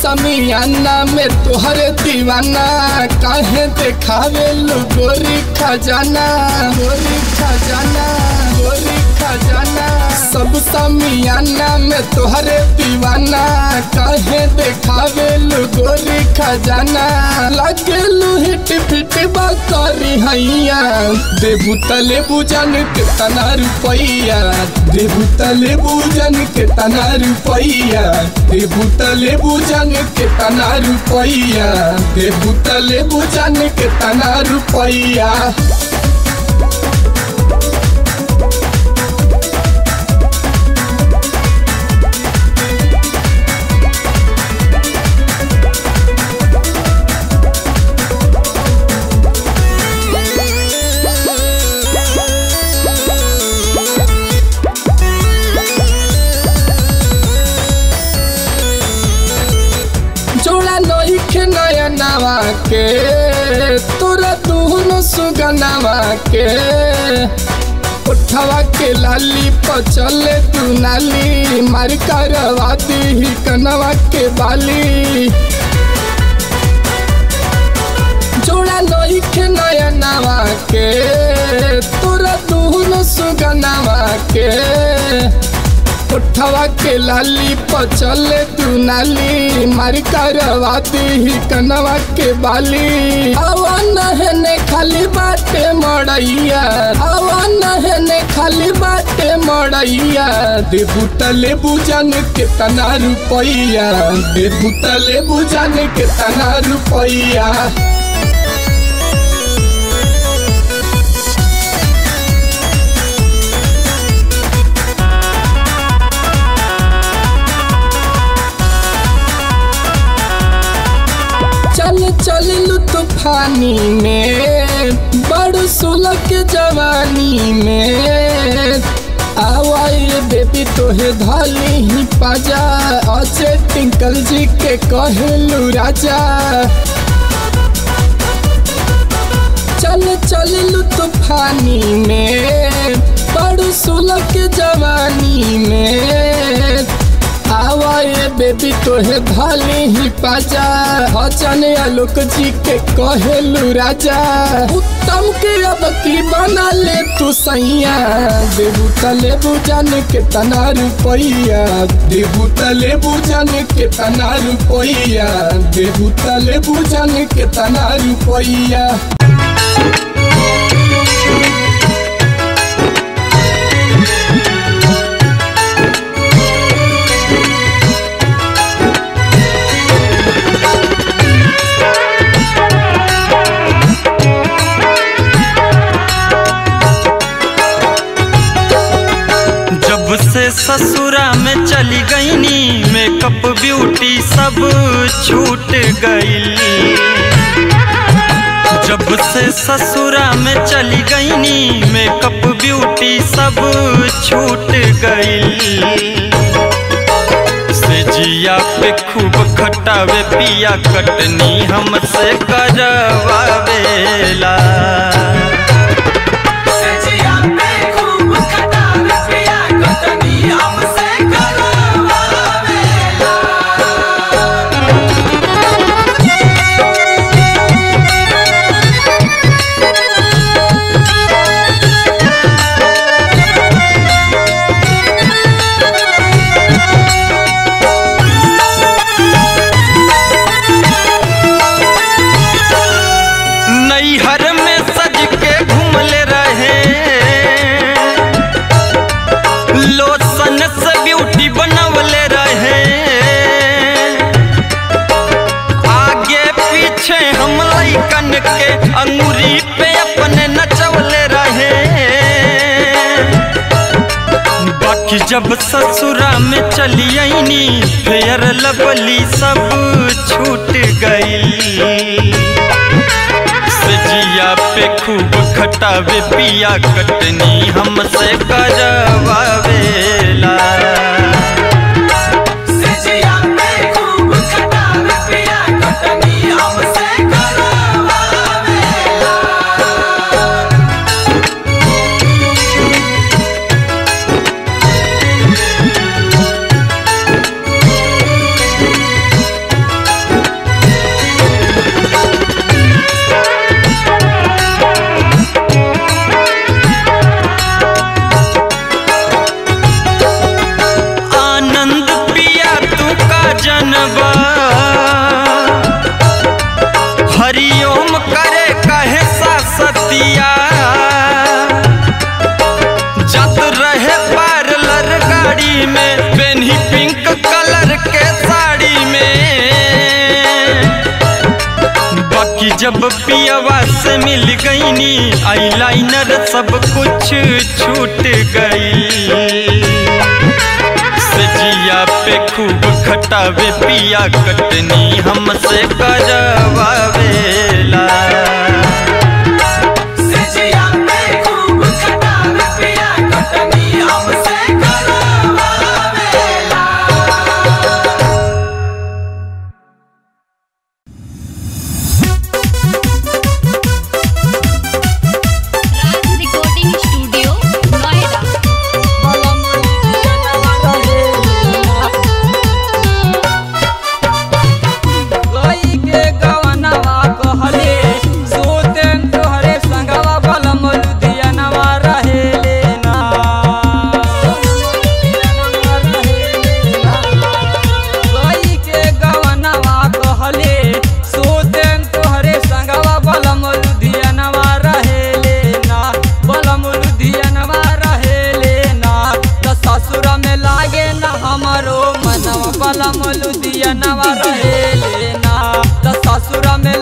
समियाना में तोहरे दीवाना। काहे देखावे लो गोरी खजाना गोरी खजाना गोरी खजाना। सब समियाना में तोहरे दीवाना। कहे देखावे गोरी खजाना। लगे हिट फिट करी हैया देबू तले बुझन के तना रुपैया देबू तले बुझन के तना रुपैया देबू तले बुझन के तना रुपैया देबू तले बुजन के तना रुपैया के, तोरा दुनो सुगनावा के उठवा के लाली, पचल तू नाली मार करवा दी कनवा के बाली। जोड़ा नइखे नया नवा के तोरा दुनो सुगनावा के उठवा के लाली, पचल तू नाली मार करवा दी कनवा के बाली। हवा नहने खाली बाटे मड़ैया, हवा नहने खाली बाटे मड़ैया। देबू तले बुझन के तना रुपैया, देबू तले बुझन के तना रुपैया। चल चल लू तूफानी में, बड़ सुलह के जवानी में। आवाए बेबी तोहे धाली ही पाजा अजय टिंकल जी के कहलू राजा। चल चल लू तूफानी में, बड़ सुलह के जवानी में। आवाए बेबी तोहे धाली ही पाजा। हचन आलोक जी के कहेलू राजा। उत्तम के अब की बना ले तू सैया। देबू तले बुझन के तना रुपैया देबू तले बुझन के तना रुपैया देबू तले बुझन के तना रुपैया से ससुरा में चली गईनी। मेकअप, ब्यूटी सब छूट गईल जब से ससुरा में चली गईनी, मेकअप, ब्यूटी सब छूट गईल से जिया पे खूब खटावे, पिया कटनी हमसे करवा करवावेला अंगूरी पे अपने नचवले रहे। बाकी जब ससुरा में चली आईनी फेयर लवली सब छूट गई। सजिया पे खूब खटावे, पिया कटनी हमसे करवावेला। जब पियावा से मिल गई नी आई लाइनर सब कुछ छूट गई। सजिया पे खूब खटावे, पिया कटनी हमसे करवावेला वाला मलुदिया नवा रहे लेना तो ससुरा में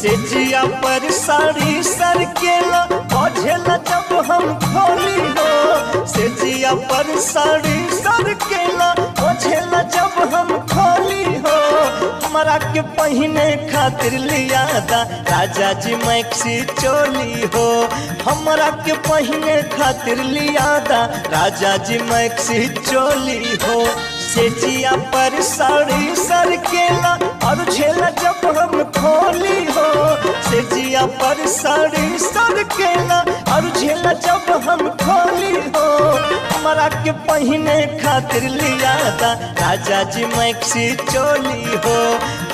सेजिया पर साड़ी सर केला जब हम खोली हो सेजिया पर साड़ी सर केला जब हम खोली हो। हमारा के पहने खातिर लिया दा, राजा जी मैक्सी चोली हो। हमारा के पहने खातिर लिया दा, राजा जी मैक्सी चोली हो। सेजिया पर साड़ी सर केला और झेला जब हम खोली हो पर साड़ी सर केला। और झेला जब हम खोली हो के पहिने खातिर लिया दा राजा जी मैक्सी चोली हो।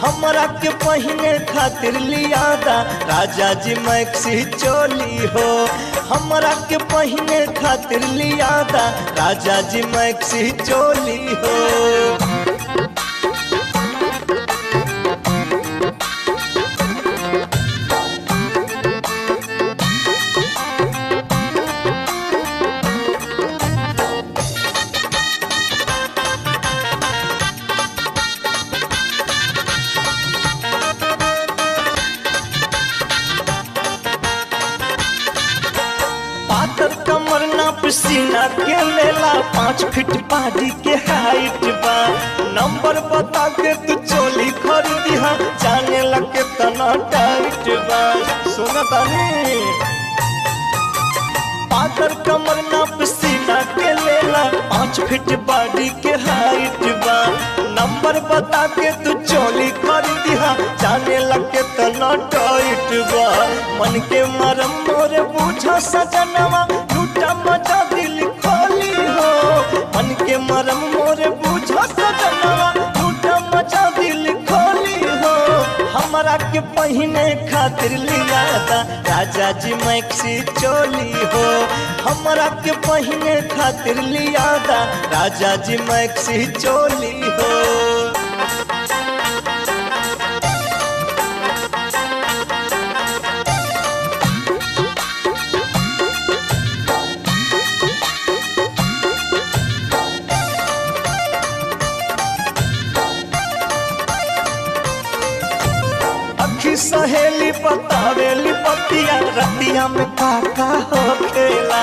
हमरा के पहिने खातिर लिया दा राजा जी मैक्सी चोली हो। हमरा के पहिने खातिर लिया दा राजा जी मैक्सी चोली हो। पाँच फीट पारी के हाइट बा। नंबर बता के तू चोली खरीदी हा। जाने लगे तना टाइट बा। सुन तनी पातर कमर नाप सीना के लेला पाँच फीट बाडी के हाइट बा। नंबर बता के तू चोली खरीदी हा। जाने लगे तना टाइट बा। मन के मरम मोरे बूझा सजनवा। लूटा मज़ा के मरम सजनवा मचा दिल खोली हो हमरा के पहिने खातिर लिया था राजा जी मैक्सी चोली हो हमारा के पहने खातिर लिया था राजा जी मैक्सी चोली हो रतिया में काका हो खेला।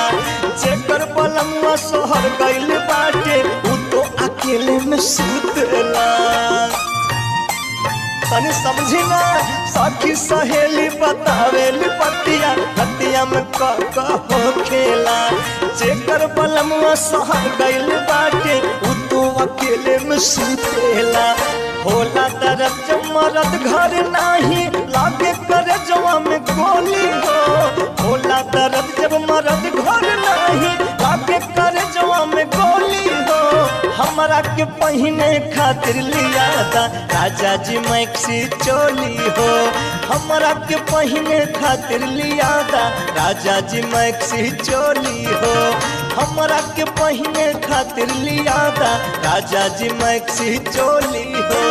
जेकर बलमुआ सोहर गइल बाटे, उ तो अकेले में सुतेला। तनी समझी ना सखी सहेली बतावेली पतिया रतिया में काका हो खेला। जेकर बलमुआ सोहर गइल बाटे, उ तो अकेले में सुतेला। होला जब मरद घर नाही, लागे करे जवा में गोली हो। होला तरफ़ जब मरद घर नाही, लागे करे जवा में गोली हो। हमरा के पहिने खातिर लिया दा राजा जी मैक्सी चोली हो। हमरा के पहिने खातिर लिया दा राजा जी मैक्सी चोली हो। हमरा के पहने खातिर लिया था राजा जी मैक्सी चोली हो।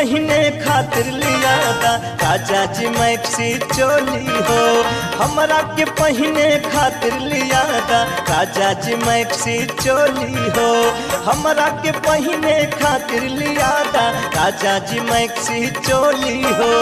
पहिने खातिर लिया दा राजा जी मैक्सी चोली हो। हमारा के पहने खातिर लिया दा राजा जी मैक्सी चोली हो। हमारा के पहने खातिर लिया दा राजा जी मैक्सी चोली हो।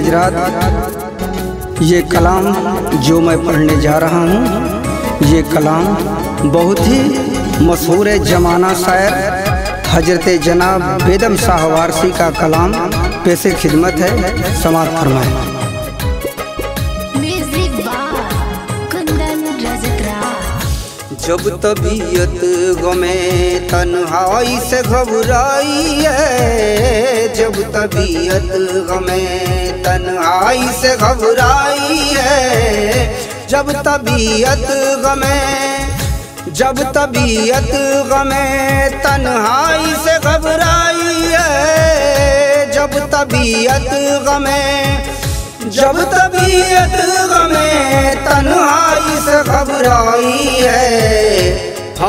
हजरात ये कलाम जो मैं पढ़ने जा रहा हूँ, ये कलाम बहुत ही मशहूर जमाना शायर हज़रत जनाब बेदम शाह वारसी का कलाम पेशे खिदमत है, समाप्त फरमाए। जब तबीयत गमे तन्हाई से घबराई है जब तबीयत गमे तन तन्हाई से घबराई है जब तबीयत गमे, जब तबीयत गमे तन्हाई से घबराई है जब तबीयत गमे, जब तबीयत गमे तन्हाई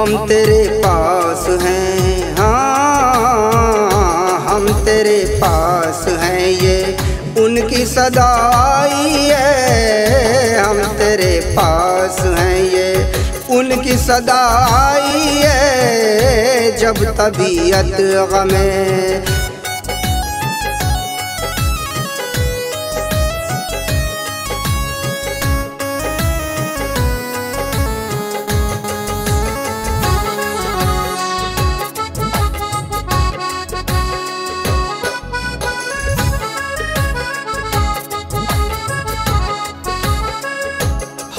हम तेरे पास हैं। हाँ हम तेरे पास हैं ये। उनकी सदाई है। हम तेरे पास हैं ये। उनकी सदाई है। जब तबीयत गमे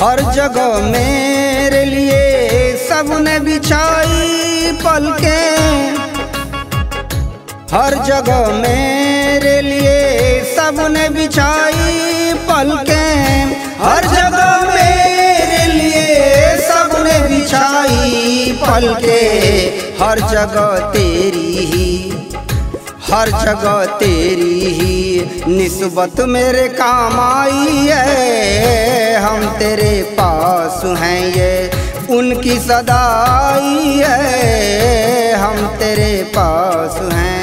हर जगह मेरे लिए सबने बिछाई पलके। हर जगह मेरे लिए सबने बिछाई पलके। हर जगह मेरे लिए सबने बिछाई पलके। हर जगह तेरी ही, हर जगह तेरी ही। निस्बत मेरे काम आई है। हम तेरे पास हैं ये। उनकी सदाई है। हम तेरे पास हैं।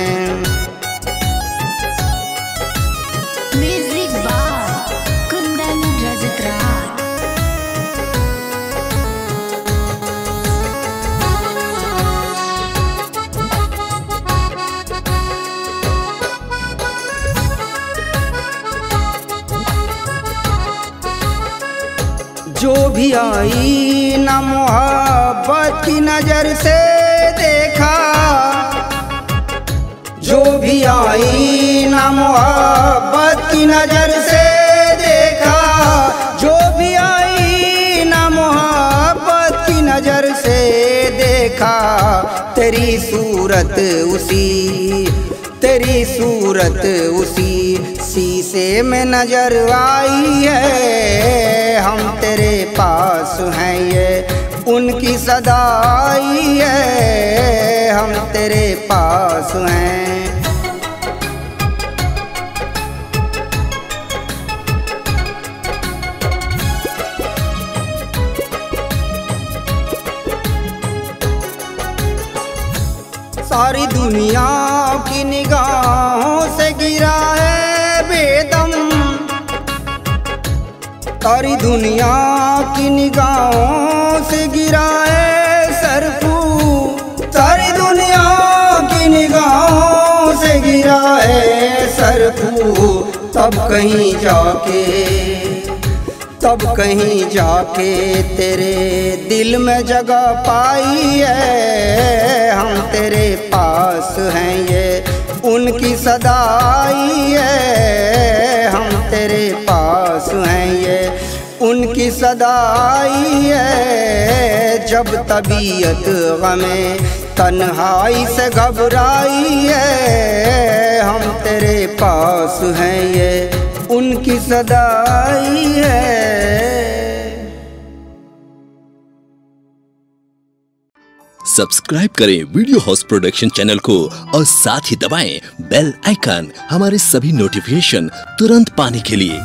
जो भी आई, न मोहब्बत की नज़र से देखा। जो भी आई, न मोहब्बत की नज़र से देखा। जो भी आई, न मोहब्बत की नज़र से देखा। तेरी सूरत उसी तेरी सूरत उसी शीशे में नज़र आई है। हम तेरे पास हैं ये, उनकी सदाई है। हम तेरे पास हैं। सारी दुनिया की निगाहों से गिरा है बेदम। सारी दुनिया की निगाहों से गिरा है सरफू। सारी दुनिया की निगाहों से गिरा है सरफू। सब कहीं जाके तब कहीं जाके तेरे दिल में जगह पाई है। हम तेरे पास हैं ये, उनकी सदाई है। हम तेरे पास हैं ये, उनकी सदाई है। जब तबीयत हमें तन्हाई से घबराई है, हम तेरे पास हैं ये उनकी सदाई है। सब्सक्राइब करें वीडियो हाउस प्रोडक्शन चैनल को और साथ ही दबाएँ बेल आइकन हमारे सभी नोटिफिकेशन तुरंत पाने के लिए।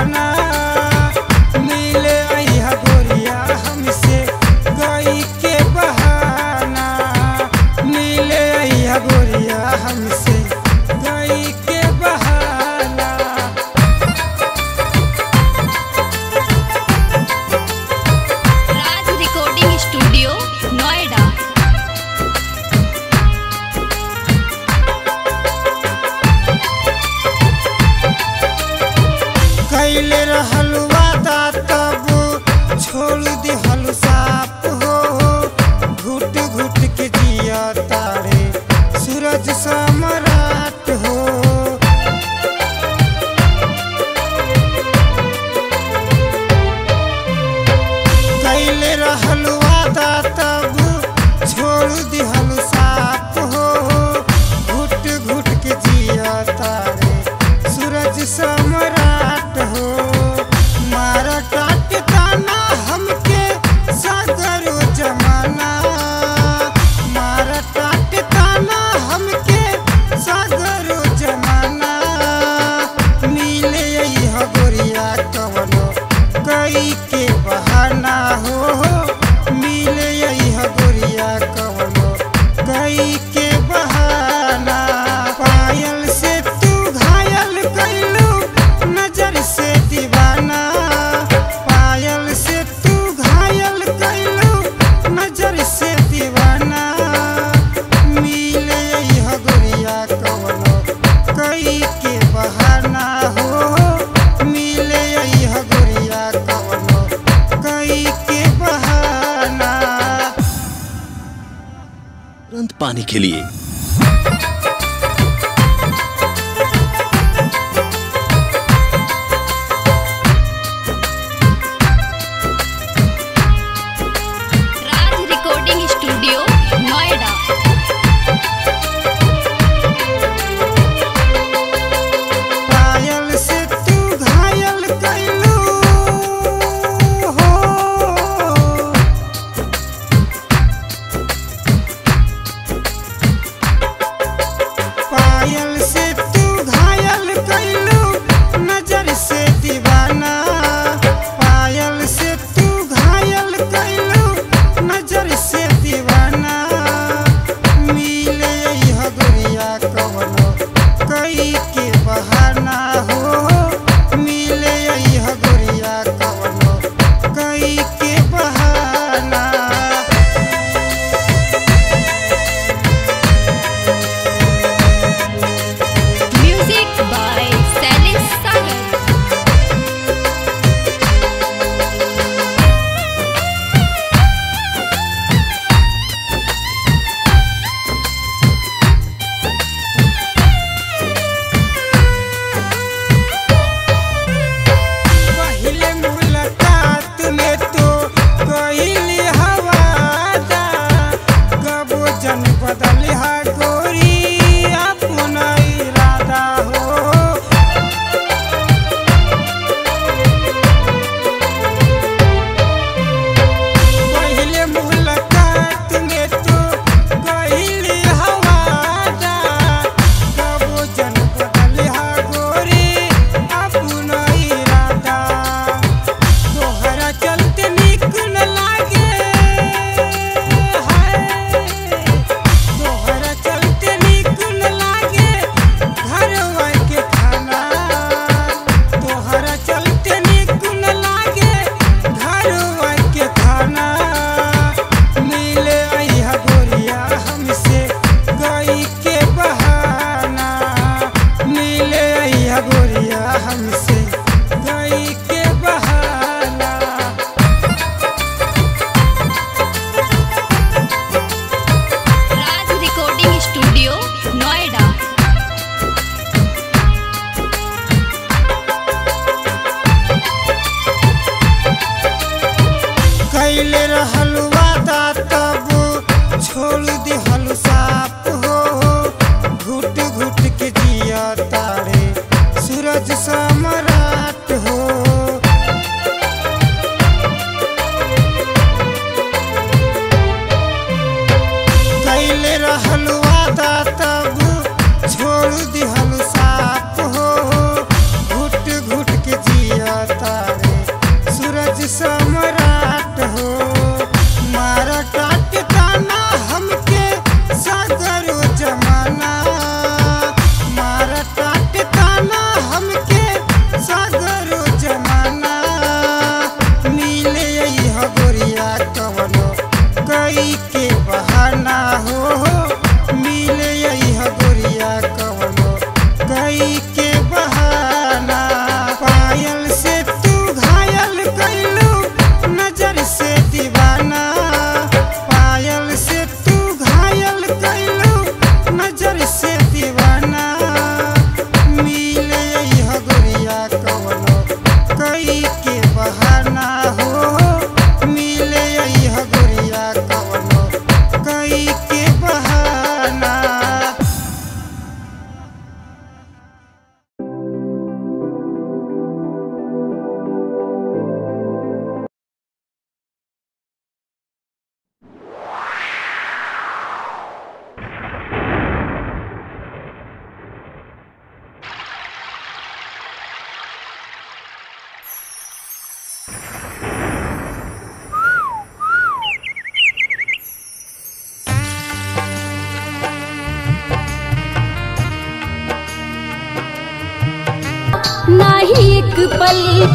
जाना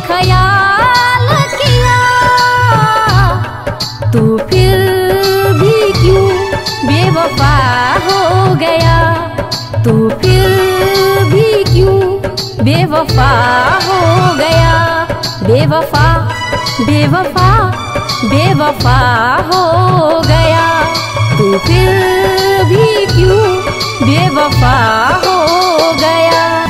ख्याल किया। तू फिर भी क्यों बेवफा हो गया? तू फिर भी क्यों बेवफा हो गया? बेवफा बेवफा बेवफा हो गया। तू फिर भी क्यों बेवफा हो गया?